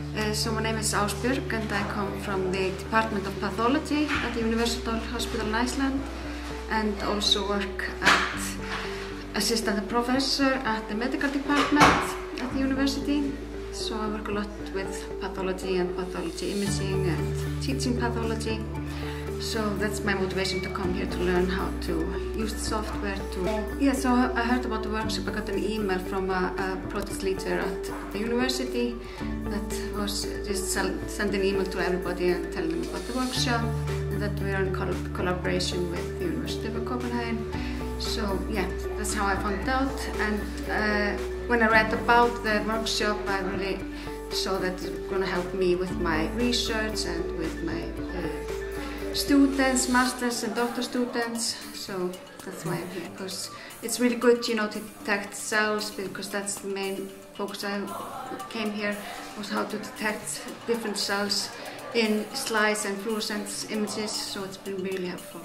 Uh, so my name is Ásbjörg and I come from the Department of Pathology at the University Hospital in Iceland and also work at assistant professor at the medical department at the university. So I work a lot with pathology and pathology imaging and teaching pathology. So that's my motivation to come here to learn how to software to... Yeah, so I heard about the workshop. I got an email from a, a protest leader at the university that was just sending an email to everybody and telling them about the workshop and that we are in collaboration with the University of Copenhagen. So yeah, that's how I found out. And uh, when I read about the workshop, I really saw that it's going to help me with my research and with my students, masters and doctor students. So that's why I'm here because it's really good, you know, to detect cells because that's the main focus I came here was how to detect different cells in slides and fluorescence images. So it's been really helpful.